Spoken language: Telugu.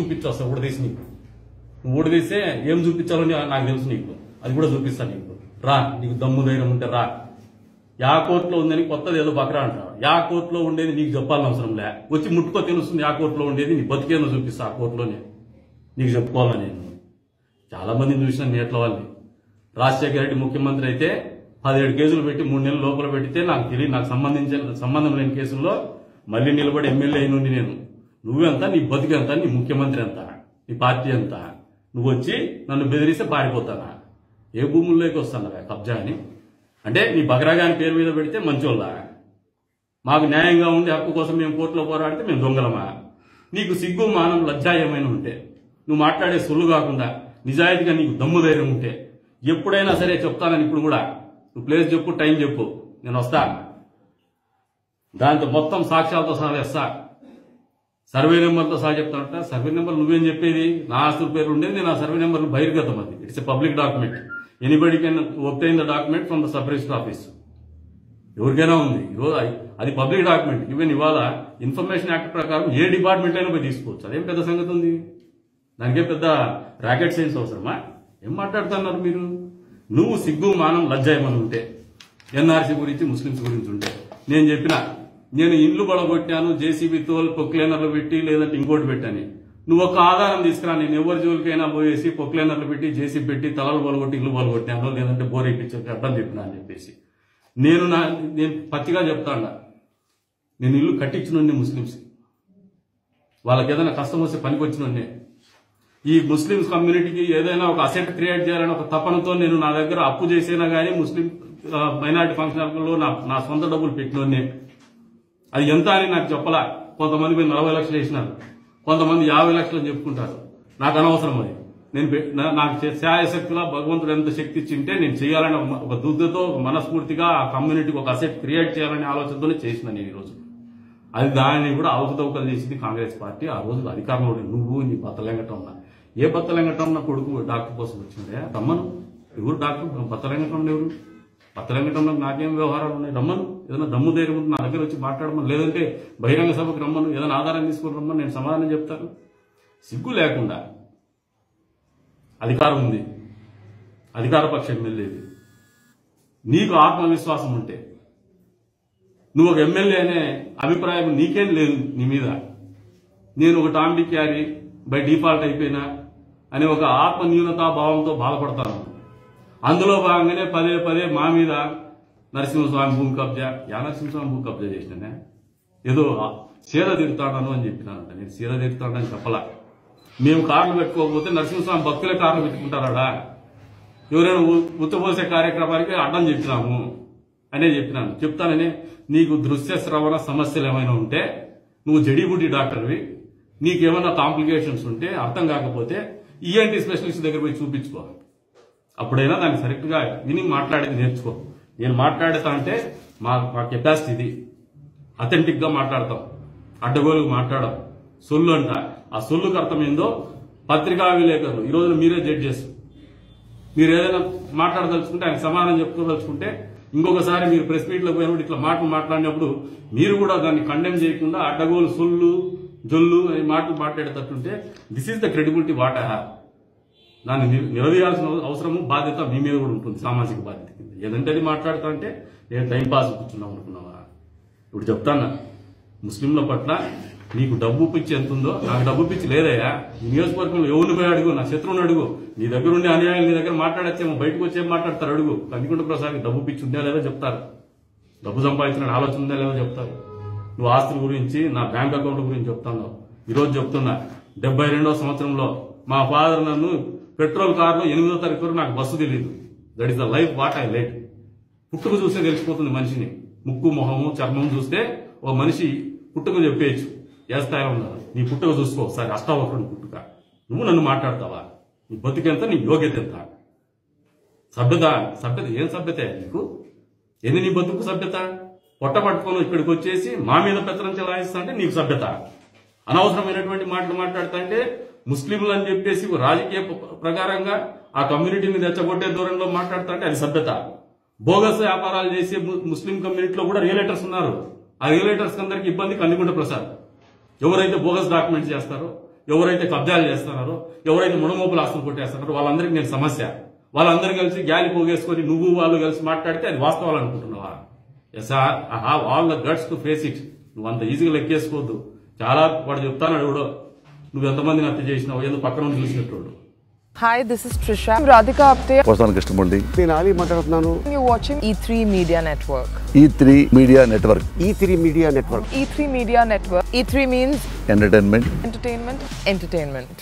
చూపించొస్తా ఊడదీసి నీకు. నువ్వు ఊడదీస్తే ఏం చూపించాలో నాకు తెలుసు నీకు. అది కూడా చూపిస్తాను నీకు. రా నీకు దమ్ము ధైర్యం ఉంటే రా. యా కోర్టులో ఉందని కొత్తది ఏదో బకరా అంటారు. యా కోర్టులో ఉండేది నీకు చెప్పాలని అవసరం లే. వచ్చి ముట్టుకో తెలుస్తుంది యా కోర్టులో ఉండేది నీ బతికేందో చూపిస్తా ఆ కోర్టులోనే. నీకు చెప్పుకోవాలని నేను? చాలా మందిని చూసిన నేట్ల వాళ్ళని రాజశేఖర రెడ్డి ముఖ్యమంత్రి అయితే పదిహేడు కేసులు పెట్టి మూడు నెలలు లోపల పెడితే నాకు తెలియదు నాకు సంబంధించిన సంబంధం లేని కేసుల్లో మళ్ళీ నిలబడి ఎమ్మెల్యే అయినుండి నేను. నువ్వెంత నీ బతుకెంత నీ ముఖ్యమంత్రి ఎంత నీ పార్టీ ఎంత? నువ్వు వచ్చి నన్ను బెదిరిస్తే పారిపోతానా ఏ భూముల్లోకి వస్తానవా కబ్జా అని? అంటే నీ బగరాగాని పేరు మీద పెడితే మంచోళ్ళ? మాకు న్యాయంగా ఉండే హక్కు కోసం మేము కోర్టులో పోరాడితే మేము దొంగలమా? నీకు సిగ్గు మానం లజ్జా ఏమైనా ఉంటే నువ్వు మాట్లాడే సొల్లు కాకుండా నిజాయితీగా నీకు దమ్ము ధైర్యం ఉంటే ఎప్పుడైనా సరే చెప్తానని ఇప్పుడు కూడా. నువ్వు ప్లేస్ చెప్పు టైం చెప్పు నేను వస్తా. దాంతో మొత్తం సాక్ష్యాలతో సహా వేస్తా. సర్వే నెంబర్తో సహా చెప్తానంట. సర్వే నెంబర్ నువ్వేం చెప్పేది? నా ఆస్తుల పేరు ఉండేది నేను ఆ సర్వే నెంబర్ బహిర్గతం అది. It's a public document anybody can obtain the document from the sub register office ఎవరికైనా ఉంది. అది- పబ్లిక్ డాక్యుమెంట్ ఈవెన్ ఇవాళ ఇన్ఫర్మేషన్ యాక్ట్ ప్రకారం ఏ డిపార్ట్మెంట్ అయినా పోయి తీసుకోవచ్చు. అదేం పెద్ద సంగతి ఉంది? దానికే పెద్ద ర్యాకెట్ సైన్స్ అవసరమా? ఏం మాట్లాడుతున్నారు మీరు? నువ్వు సిగ్గు మానం లజ్జ ఏమని ఉంటే ఎన్ఆర్సీ గురించి ముస్లిమ్స్ గురించి ఉంటే నేను చెప్పిన నేను ఇండ్లు పడగొట్టాను జేసీబీతో పొక్లైనర్లు పెట్టి లేదంటే ఇంకోటి పెట్టాను. నువ్వు ఒక ఆధారం తీసుకురా నేను ఎవరి జోలికైనా పోయేసి పొక్లైనర్లు పెట్టి జేసీ పెట్టి తలలు పలగొట్టి ఇల్లు పలగొట్టాను లేదంటే బోర్ ఇప్పించి అడ్డం చెప్పినా అని చెప్పేసి. నేను నా నేను పత్తిగా చెప్తాడా నేను ఇల్లు కట్టించిన ముస్లిమ్స్. వాళ్ళకి ఏదైనా కష్టం వస్తే పనికి ఈ ముస్లిమ్స్ కమ్యూనిటీకి ఏదైనా ఒక అసెట్ క్రియేట్ చేయాలని ఒక తపనతో నేను నా దగ్గర అప్పు చేసినా కానీ ముస్లిం మైనార్టీ ఫంక్షన్లో నా నా సొంత డబ్బులు పెట్టినోనే అది ఎంత అని నాకు చెప్పలా. కొంతమంది మీరు నలభై లక్షలు వేసినారు. కొంతమంది యాభై లక్షలు అని చెప్పుకుంటారు. నాకు అనవసరం అది. నేను నాకు చే- శాయశక్తిగా భగవంతుడు ఎంత శక్తి ఇచ్చింటే నేను చేయాలని ఒక- దుద్ధతో ఒక మనస్ఫూర్తిగా ఆ కమ్యూనిటీకి ఒక అసెట్ క్రియేట్ చేయాలనే ఆలోచనతోనే చేసిన నేను ఈరోజు అది దానిని కూడా అవకతవకలు చేసింది కాంగ్రెస్ పార్టీ. ఆ రోజు అధికారంలో నువ్వు నీ బత్తలెంగటం ఏ బత్తలెంగటం నా కొడుకు డాక్టర్ కోసం వచ్చిండే రమ్మను. ఎవరు డాక్టర్? బత్తలెంగటం ఎవరు? బత్తలెంగటంలో నాకేం వ్యవహారాలు ఉన్నాయి? రమ్మను. ఏదైనా దమ్ము ధైర్యం ఉంటే నా దగ్గర వచ్చి మాట్లాడమని. లేదంటే బహిరంగ సభకు రమ్మను. ఏదైనా ఆధారం తీసుకుని రమ్మని. నేను సమాధానం చెప్తాను. సిగ్గు లేకుండా అధికారం ఉంది. అధికారపక్ష ఎమ్మెల్యేది నీకు ఆత్మవిశ్వాసం ఉంటే నువ్వు ఒక ఎమ్మెల్యే అనే అభిప్రాయం నీకేం లేదు నీ మీద. నేను ఒక టాంబీ క్యారీ బై డిఫాల్ట్ అయిపోయినా అనే ఒక ఆత్మ న్యూనతా భావంతో బాధపడతాను. అందులో భాగంగానే పదే పదే మా మీద నరసింహస్వామి భూమి కబ్జా యా నరసింహస్వామి భూమి కబ్జా చేసినానే ఏదో సీద తిరుగుతాడను అని చెప్పినానంట నేను సీద తిరుగుతాడని చెప్పలా. మేము కార్లు పెట్టుకోకపోతే నరసింహస్వామి భక్తులే కార్లు పెట్టుకుంటారా ఎవరైనా ఉత్తపోసే కార్యక్రమానికి అడ్డం చెప్పినాము అనే చెప్పినాను. చెప్తానని నీకు దృశ్య శ్రవణ సమస్యలు ఏమైనా ఉంటే నువ్వు జడీబుడ్డి డాక్టర్వి నీకేమైనా కాంప్లికేషన్స్ ఉంటే అర్థం కాకపోతే ఈఎన్టీ స్పెషలిస్ట్ దగ్గర పోయి చూపించుకో. అప్పుడైనా దాన్ని సరిగ్గా విని మాట్లాడేది నేర్చుకో. నేను మాట్లాడతా అంటే మా మా కెపాసిటీ ఇది. అథెంటిక్గా మాట్లాడతాం. అడ్డగోలు మాట్లాడడం సొల్లు అంట. ఆ సొల్లుకు అర్థం ఏందో పత్రికా విలేకరులు ఈ రోజున మీరే జడ్జెస్ మీరు ఏదైనా మాట్లాడదలుచుకుంటే ఆయన సమాధానం చెప్పుకోదలుచుకుంటే ఇంకొకసారి మీరు ప్రెస్ మీట్ పోయినప్పుడు ఇట్లా మాటలు మాట్లాడినప్పుడు మీరు కూడా దాన్ని కండెమ్ చేయకుండా అడ్డగోలు సొల్లు జొల్లు అనే మాటలు మాట్లాడేటట్టుంటే this is the credibility what I have దాన్ని నిలదీయాల్సిన అవసరము బాధ్యత మీ మీద కూడా ఉంటుంది సామాజిక బాధ్యత కింద. ఏదంటే అది మాట్లాడుతా అంటే నేను టైంపాస్ కూర్చున్నాం అనుకున్నావా? ఇప్పుడు చెప్తాను ముస్లింల పట్ల నీకు డబ్బు పిచ్చి ఎంత ఉందో నాకు డబ్బు పిచ్చి లేదయ్యా. ఈ నియోజకవర్గంలో ఎవరిని పోయి అడుగు నా శత్రువుని అడుగు. నీ దగ్గర ఉండే అన్యాయం నీ దగ్గర మాట్లాడచ్చేమో బయటకు వచ్చే మాట్లాడతారు అడుగు. కందికుంట ప్రసాద్ డబ్బు పిచ్చి ఉందా లేదా చెప్తారు. డబ్బు సంపాదించిన ఆలోచన ఉందా లేదా చెప్తారు. నువ్వు ఆస్తుల గురించి నా బ్యాంక్ అకౌంట్ గురించి చెప్తాను ఈరోజు చెప్తున్నా డెబ్బై రెండో సంవత్సరంలో మా ఫాదర్ నన్ను పెట్రోల్ కార్లో ఎనిమిదో తారీఖు వరకు నాకు బస్సు తెలియదు that is the life what I light పుట్టుక చూస్తే తెలిసిపోతుంది మనిషిని. ముక్కు మొహము చర్మం చూస్తే ఓ మనిషి పుట్టుక చెప్పేయచ్చు. ఏ స్థాయిలో ఉన్నారు. నీ పుట్టుక చూసుకో. సరే అష్టావకరుని పుట్టుక. నువ్వు నన్ను మాట్లాడతావా? నీ బతుకెంత? నీ యోగ్యత ఎంత? సభ్యత? సభ్యత? ఏం సభ్యత? నీకు? ఎన్ని నీ బతుకు సభ్యత? పొట్ట పట్టుకొని ఇక్కడికి వచ్చేసి మా మీద పెత్తనం చెలాయిస్తా అంటే నీకు సభ్యత. అనవసరమైనటువంటి మాటలు మాట్లాడుతా అంటే ముస్లింలు అని చెప్పేసి రాజకీయ ప్రకారంగా ఆ కమ్యూనిటీని రెచ్చగొట్టే దూరంలో మాట్లాడతారంటే అది సభ్యత. బోగస్ వ్యాపారాలు చేసే ముస్లిం కమ్యూనిటీలో కూడా రియలేటర్స్ ఉన్నారు. ఆ రియలేటర్స్ అందరికి ఇబ్బంది కందికుంట ప్రసాద్. ఎవరైతే బోగస్ డాక్యుమెంట్స్ చేస్తారో ఎవరైతే కబ్జాలు చేస్తున్నారో ఎవరైతే మునమోపులు ఆస్తులు కొట్టేస్తున్నారో వాళ్ళందరికీ నేను సమస్య. వాళ్ళందరూ కలిసి గాలి పోగేసుకొని నువ్వు వాళ్ళు కలిసి మాట్లాడితే అది వాస్తవాలు అనుకుంటున్నావా? Yes all the guts to face it నువ్వు అంత ఈజీగా లెక్కేసుకోవద్దు. చాలా వాడు చెప్తాను అడుగుడో నువ్వు ఎంతమందిని హత్య చేసినావు ఎందుకు పక్కన Hi, this is Trisha. I'm Radhika Apte. వస్తాను కృష్ణమూర్తి నేను ఆలీ మాట్లాడుతున్నాను You're watching E3 Media Network. E three Media Network E three Media Network E3 Media Network. E3 means entertainment entertainment, entertainment.